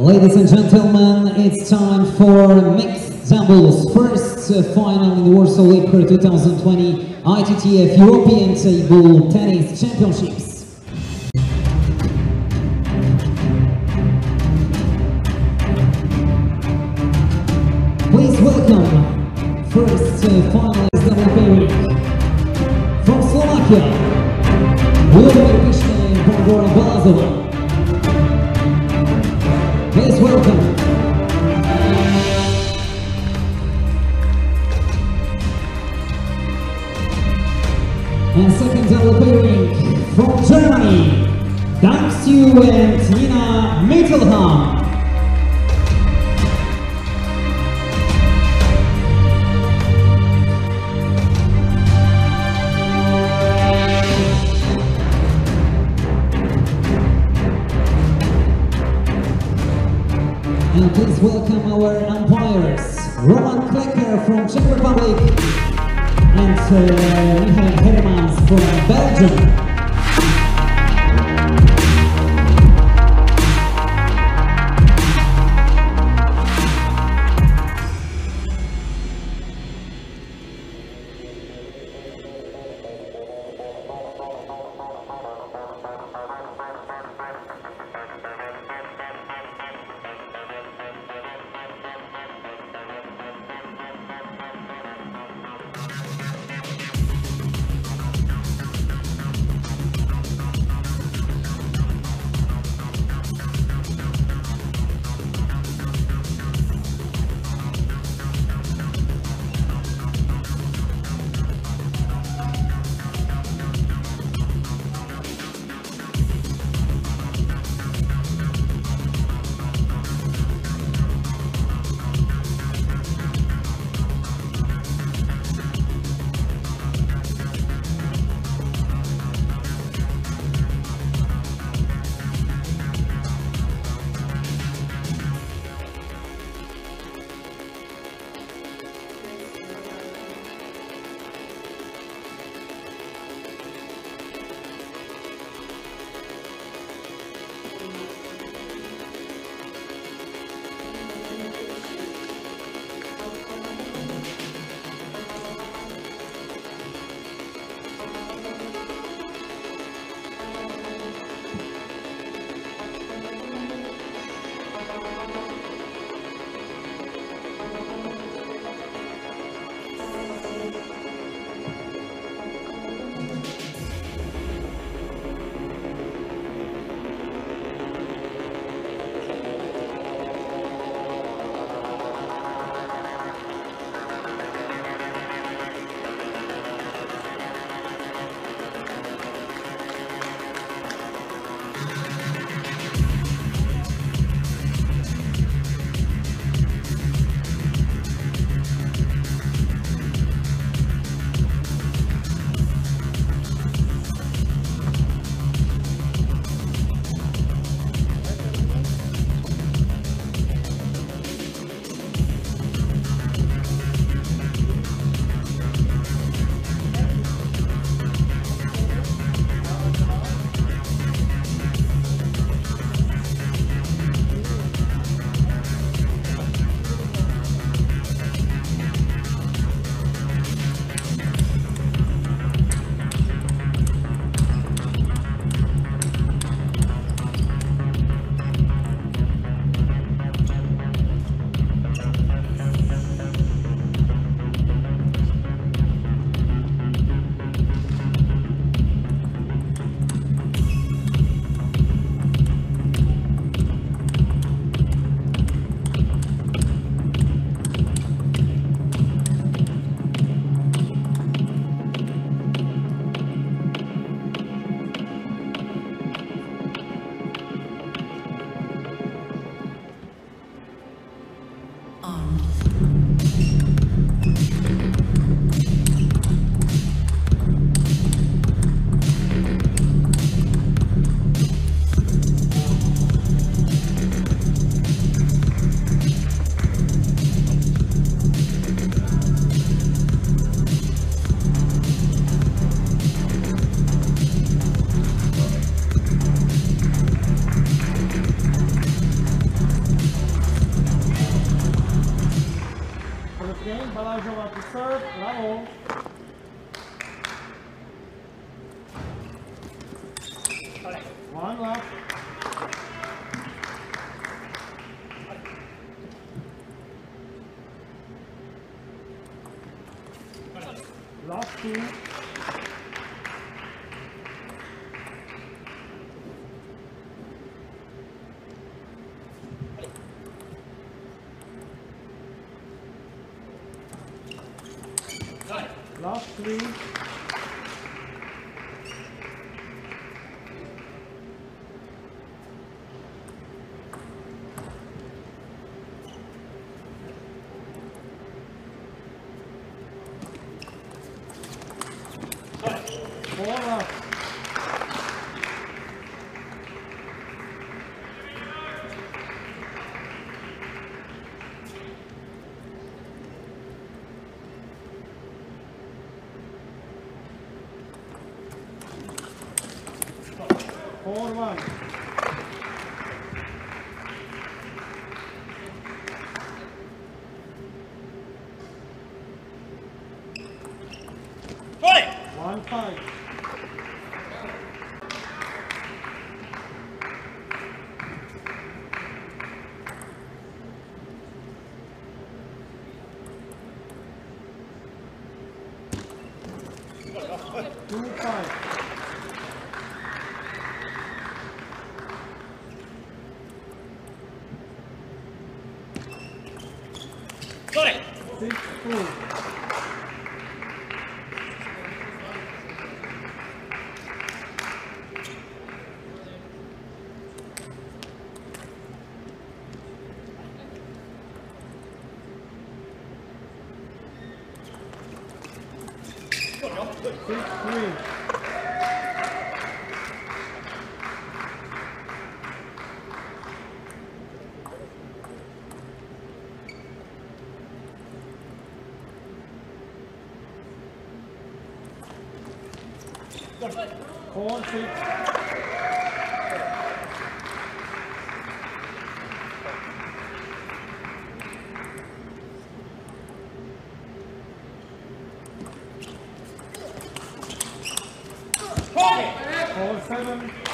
Ladies and gentlemen, it's time for mixed doubles first uh, final in the Warsaw Liebherr 2020 ITTF European Table Tennis Championships. Please welcome first uh, finalist double pairing from Slovakia, Vladimir Pistej and Barbora Balazova. Welcome our umpires, Roman Klecker from Czech Republic and uh, Michael Hermans from Belgium. Last two. ボールワン。tem. Tipo, Four seven.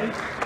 Nine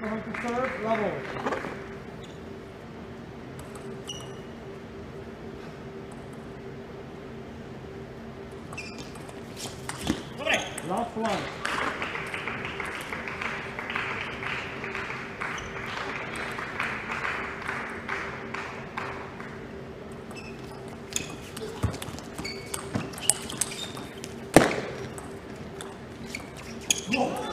going to third level. Last one. Whoa.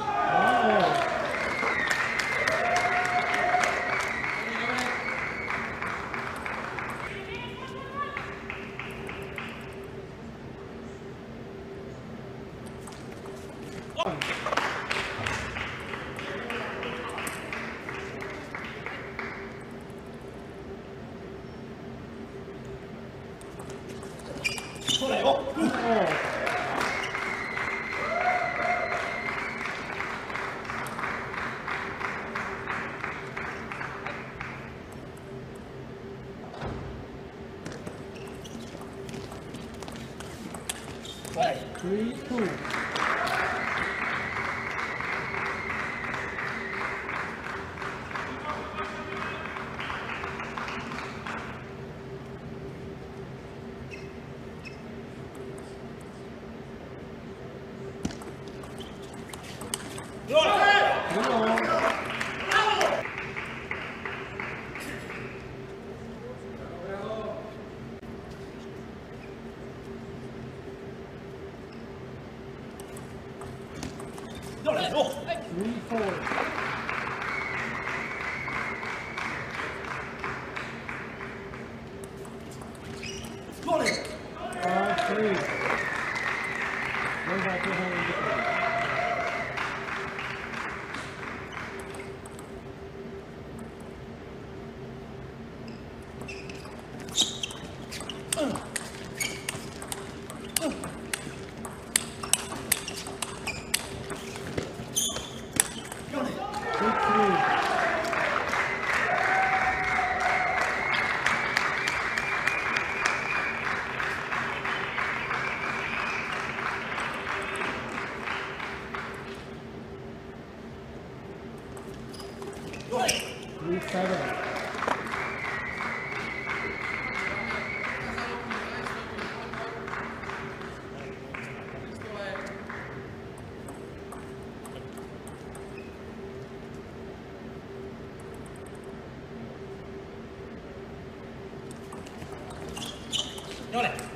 れ。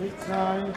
Big time.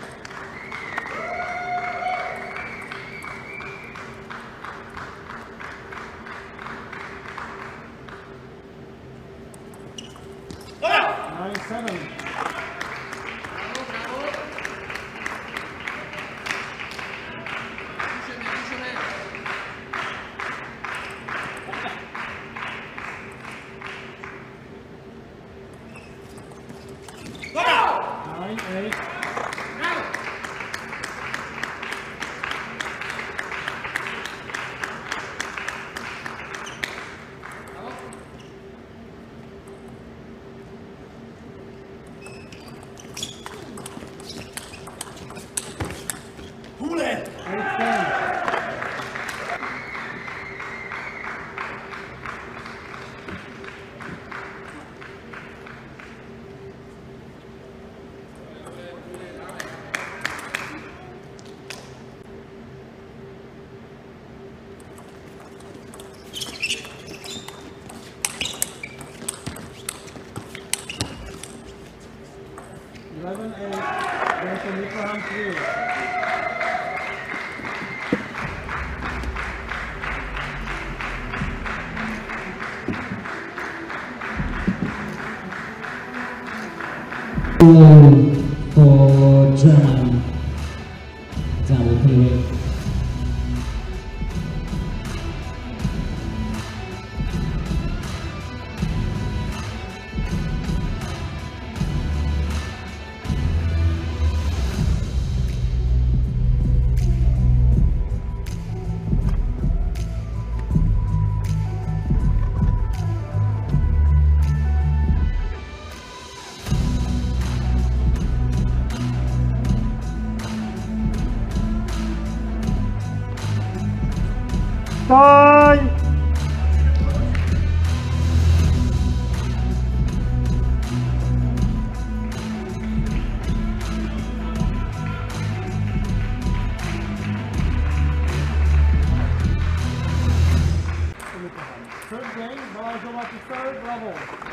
Third,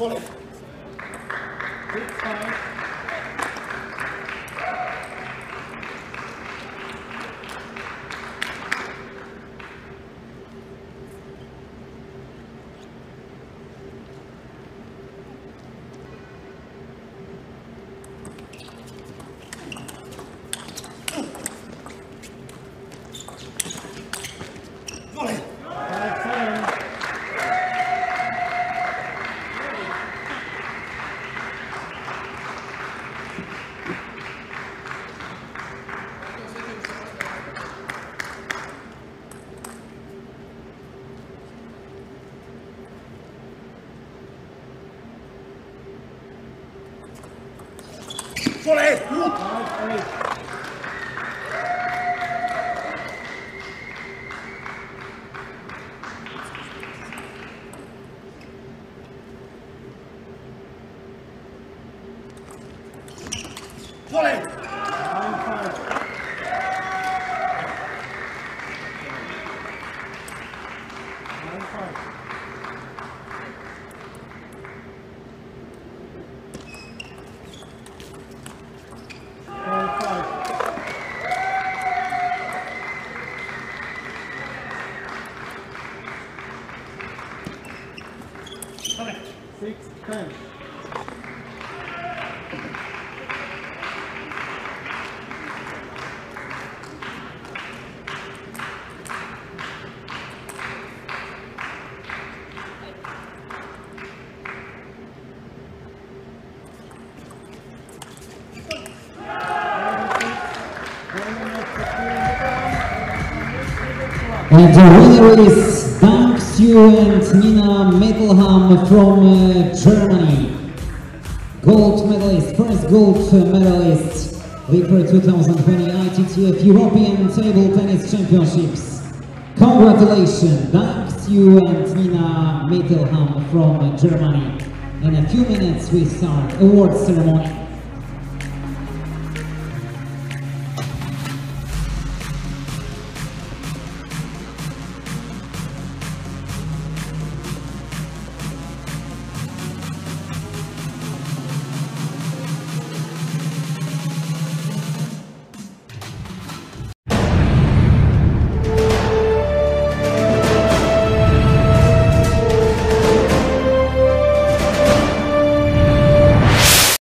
Six, And the winner is Dang Qiu and Nina Mittelham from uh, Germany. Gold medalist, first gold medalist, Liebherr 2020 ITTF European Table Tennis Championships. Congratulations, Dang Qiu and Nina Mittelham from Germany. In a few minutes we start award ceremony.